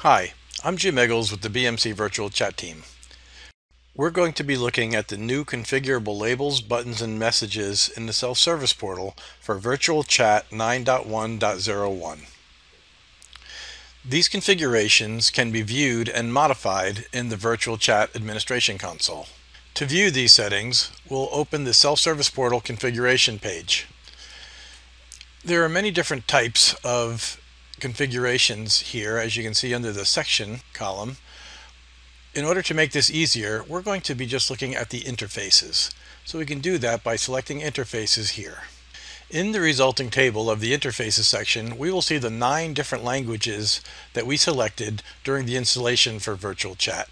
Hi, I'm Jim Egles with the BMC Virtual Chat team. We're going to be looking at the new configurable labels, buttons, and messages in the self-service portal for Virtual Chat 9.1.01. These configurations can be viewed and modified in the Virtual Chat Administration Console. To view these settings, we'll open the self-service portal configuration page. There are many different types of configurations here, as you can see under the section column. In order to make this easier, we're going to be just looking at the interfaces. So we can do that by selecting interfaces here. In the resulting table of the interfaces section, we will see the nine different languages that we selected during the installation for Virtual Chat.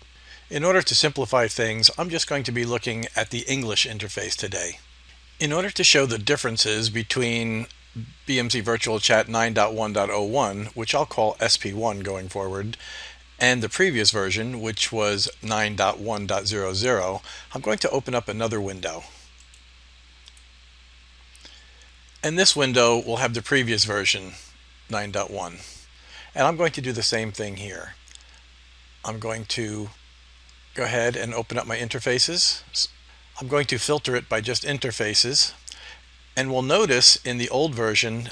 In order to simplify things, I'm just going to be looking at the English interface today. In order to show the differences between BMC Virtual Chat 9.1.01, which I'll call SP1 going forward, and the previous version, which was 9.1.00, I'm going to open up another window. And this window will have the previous version, 9.1. And I'm going to do the same thing here. I'm going to go ahead and open up my interfaces. I'm going to filter it by just interfaces and we'll notice in the old version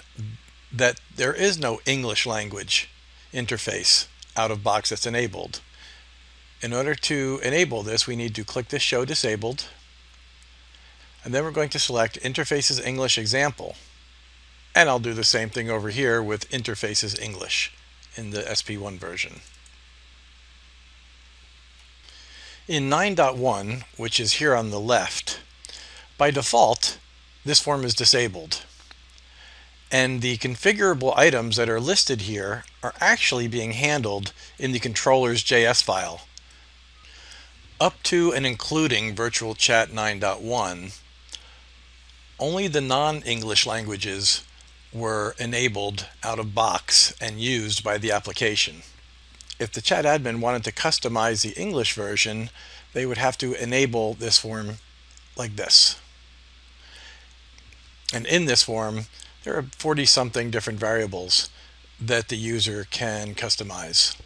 that there is no English language interface out of box that's enabled. In order to enable this, we need to click this Show Disabled, and then we're going to select Interfaces English Example. And I'll do the same thing over here with Interfaces English in the SP1 version. In 9.1, which is here on the left, by default, this form is disabled. And the configurable items that are listed here are actually being handled in the controllers JS file. Up to and including Virtual Chat 9.1, only the non-English languages were enabled out of box and used by the application. If the chat admin wanted to customize the English version, they would have to enable this form like this. And in this form, there are 40 something different variables that the user can customize.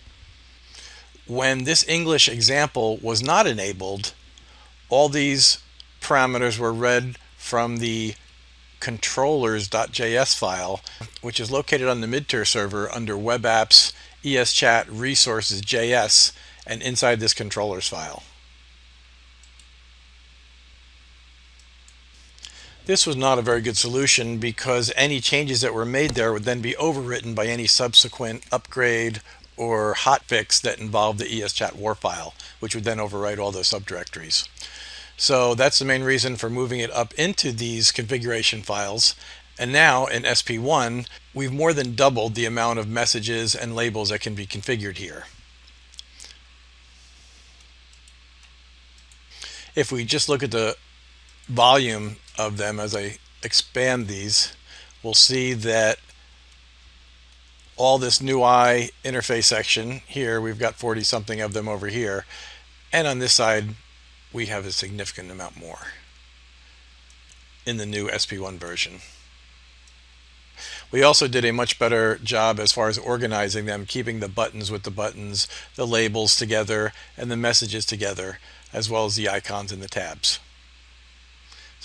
When this English example was not enabled, all these parameters were read from the controllers.js file, which is located on the Mid-Tier server under Web Apps, ESChat, Resources.js, and inside this controllers file. This was not a very good solution because any changes that were made there would then be overwritten by any subsequent upgrade or hotfix that involved the ESChat war file, which would then overwrite all those subdirectories. So that's the main reason for moving it up into these configuration files. And now in SP1, we've more than doubled the amount of messages and labels that can be configured here. If we just look at the volume of them as I expand these, we'll see that all this new I interface section here, we've got 40 something of them over here. And on this side, we have a significant amount more in the new SP1 version. We also did a much better job as far as organizing them, keeping the buttons with the buttons, the labels together, and the messages together, as well as the icons and the tabs.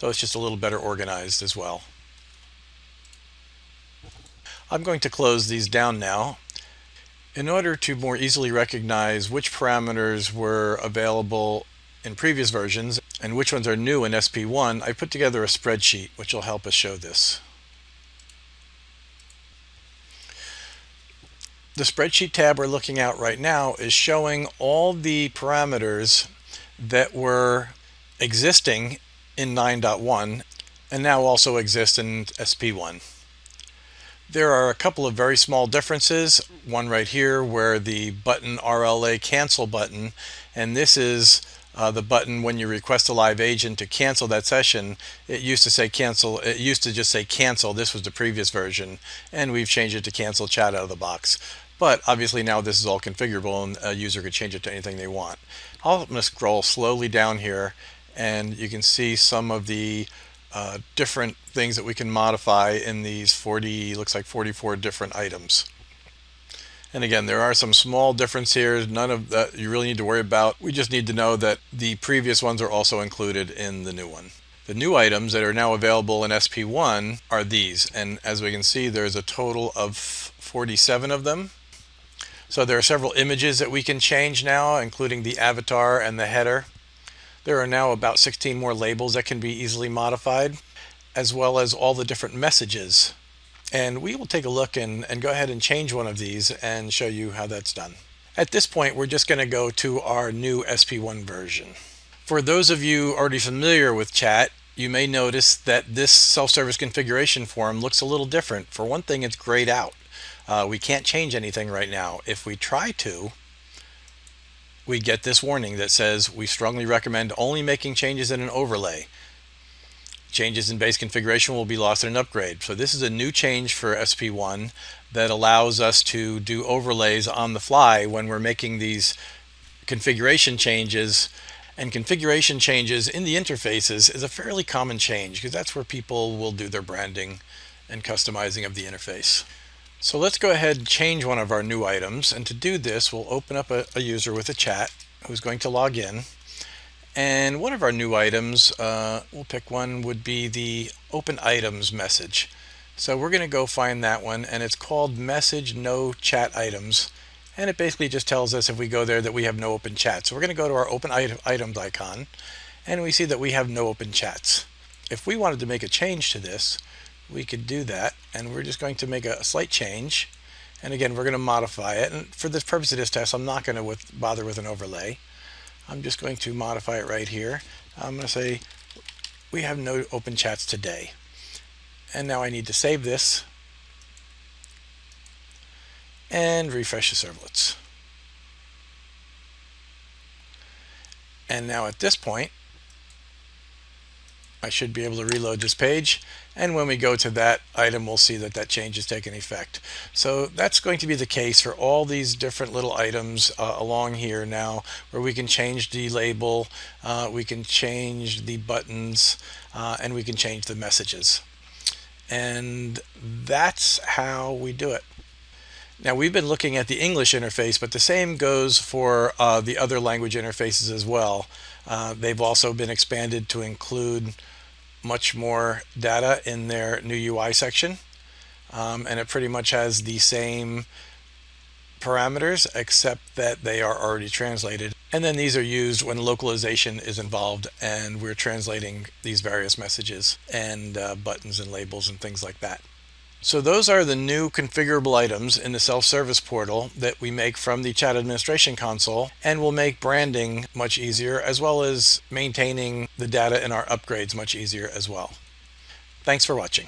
So it's just a little better organized as well. I'm going to close these down now. In order to more easily recognize which parameters were available in previous versions and which ones are new in SP1, I put together a spreadsheet which will help us show this. The spreadsheet tab we're looking at right now is showing all the parameters that were existing in 9.1 and now also exists in SP1. There are a couple of very small differences. One right here where the button RLA cancel button, and this is uh, the button when you request a live agent to cancel that session. It used to say cancel, it used to just say cancel. This was the previous version, and we've changed it to cancel chat out of the box. But obviously now this is all configurable and a user could change it to anything they want. I'm going to scroll slowly down here and you can see some of the uh, different things that we can modify in these 40 looks like 44 different items And again, there are some small difference here. None of that you really need to worry about. We just need to know that the previous ones are also included in the new one. The new items that are now available in SP1 are these. And as we can see, there's a total of 47 of them. So there are several images that we can change now, including the avatar and the header. There are now about 16 more labels that can be easily modified, as well as all the different messages and we will take a look and, and go ahead and change one of these and show you how that's done. At this point, we're just going to go to our new SP1 version. For those of you already familiar with chat, you may notice that this self-service configuration form looks a little different. For one thing, it's grayed out. Uh, we can't change anything right now. If we try to, we get this warning that says we strongly recommend only making changes in an overlay. Changes in base configuration will be lost in an upgrade. So this is a new change for SP1 that allows us to do overlays on the fly when we're making these configuration changes and configuration changes in the interfaces is a fairly common change because that's where people will do their branding and customizing of the interface. So let's go ahead and change one of our new items and to do this we'll open up a, a user with a chat who's going to log in and one of our new items, uh, we'll pick one, would be the open items message. So we're going to go find that one and it's called message no chat items. And it basically just tells us if we go there that we have no open chat. So we're going to go to our open items icon and we see that we have no open chats. If we wanted to make a change to this, we could do that. And we're just going to make a slight change. And again, we're going to modify it. And for the purpose of this test, I'm not going to with, bother with an overlay. I'm just going to modify it right here. I'm going to say we have no open chats today. And now I need to save this and refresh the servlets. And now at this point, I should be able to reload this page and when we go to that item we'll see that that change has taken effect. So that's going to be the case for all these different little items uh, along here now where we can change the label, uh, we can change the buttons, uh, and we can change the messages. And that's how we do it. Now we've been looking at the English interface, but the same goes for uh, the other language interfaces as well. Uh, they've also been expanded to include much more data in their new UI section. Um, and it pretty much has the same parameters except that they are already translated. And then these are used when localization is involved and we're translating these various messages and uh, buttons and labels and things like that. So those are the new configurable items in the self-service portal that we make from the chat administration console and will make branding much easier as well as maintaining the data in our upgrades much easier as well. Thanks for watching.